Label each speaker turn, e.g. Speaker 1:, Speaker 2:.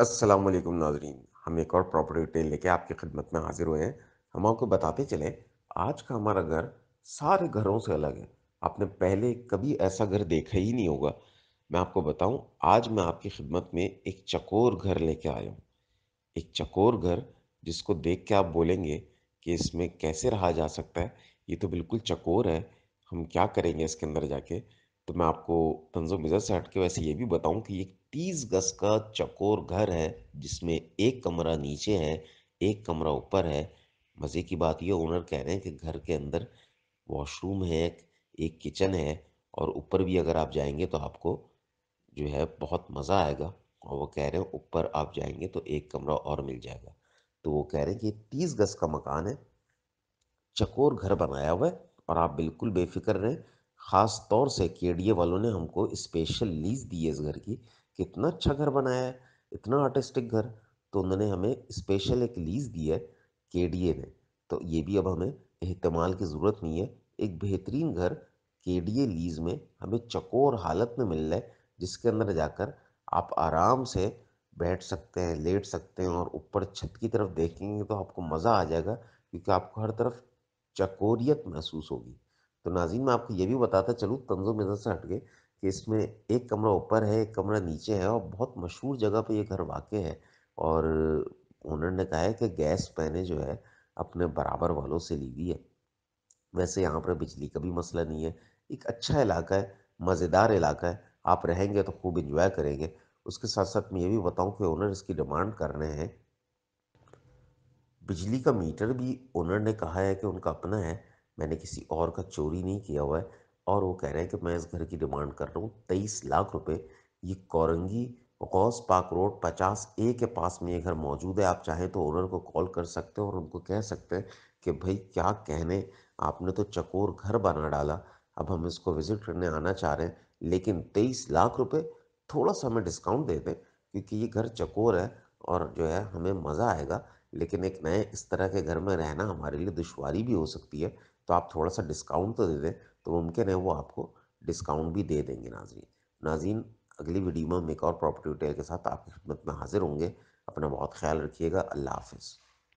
Speaker 1: अस्सलाम वालेकुम नाज़रीन। हम एक और प्रॉपर्टी डिटेल लेके आपकी खिदमत में हाजिर हुए हैं। हम आपको बताते चले, आज का हमारा घर सारे घरों से अलग है। आपने पहले कभी ऐसा घर देखा ही नहीं होगा। मैं आपको बताऊँ, आज मैं आपकी खिदमत में एक चकोर घर लेके आया हूँ। एक चकोर घर जिसको देख के आप बोलेंगे कि इसमें कैसे रहा जा सकता है। ये तो बिल्कुल चकोर है। हम क्या करेंगे इसके अंदर जाके? तो मैं आपको तंज़ो मिज़र से हट के वैसे ये भी बताऊँ कि एक तीस गज का चकोर घर है, जिसमें एक कमरा नीचे है, एक कमरा ऊपर है। मज़े की बात ये ओनर कह रहे हैं कि घर के अंदर वॉशरूम है, एक किचन है और ऊपर भी अगर आप जाएँगे तो आपको जो है बहुत मज़ा आएगा और वो कह रहे हैं ऊपर आप जाएँगे तो एक कमरा और मिल जाएगा। तो वो कह रहे हैं कि तीस गज का मकान है, चकोर घर बनाया हुआ है और आप बिल्कुल बेफिक्र रहें ख़ास तौर से केडीए वालों ने हमको स्पेशल लीज़ दी है इस घर की कितना अच्छा घर बनाया है, इतना आर्टिस्टिक घर तो उन्होंने हमें स्पेशल एक लीज़ दी है केडीए ने। तो ये भी अब हमें एहतमाल की ज़रूरत नहीं है। एक बेहतरीन घर केडीए लीज़ में हमें चकोर हालत में मिल रहा है, जिसके अंदर जाकर आप आराम से बैठ सकते हैं, लेट सकते हैं और ऊपर छत की तरफ़ देखेंगे तो आपको मज़ा आ जाएगा, क्योंकि आपको हर तरफ़ चकोरियत महसूस होगी। तो नाज़रीन, मैं आपको ये भी बताता चलूँ, तंज़ो मिज़र से हट के कि इसमें एक कमरा ऊपर है, एक कमरा नीचे है और बहुत मशहूर जगह पे ये घर वाक़ है और ओनर ने कहा है कि गैस मैंने जो है अपने बराबर वालों से ली हुई है। वैसे यहाँ पर बिजली का भी मसला नहीं है, एक अच्छा इलाका है, मज़ेदार इलाका है, आप रहेंगे तो खूब इंजॉय करेंगे। उसके साथ साथ मैं ये भी बताऊँ कि ओनर इसकी डिमांड कर रहे हैं। बिजली का मीटर भी ओनर ने कहा है कि उनका अपना है मैंने किसी और का चोरी नहीं किया हुआ है। और वो कह रहे हैं कि मैं इस घर की डिमांड कर रहा हूँ, तेईस लाख रुपए। ये कोरंगी गौस पार्क रोड, पचास ए के पास में ये घर मौजूद है। आप चाहें तो ओनर को कॉल कर सकते हैं और उनको कह सकते हैं कि भाई, क्या कहने? आपने तो चकोर घर बना डाला। अब हम इसको विज़िट करने आना चाह रहे हैं। लेकिन तेईस लाख रुपये थोड़ा सा हमें डिस्काउंट दे दें, क्योंकि ये घर चकोर है और जो है, हमें मज़ा आएगा। लेकिन एक नए, इस तरह के घर में रहना हमारे लिए दुश्वारी भी हो सकती है। तो आप थोड़ा सा डिस्काउंट तो दे दें तो मुमकिन है वो आपको डिस्काउंट भी दे देंगे नाजरीन। नाजीन अगली वीडियो में एक और प्रॉपर्टी डिटेल के साथ आपकी खिदमत में हाजिर होंगे। अपना बहुत ख्याल रखिएगा। अल्लाह हाफिज़।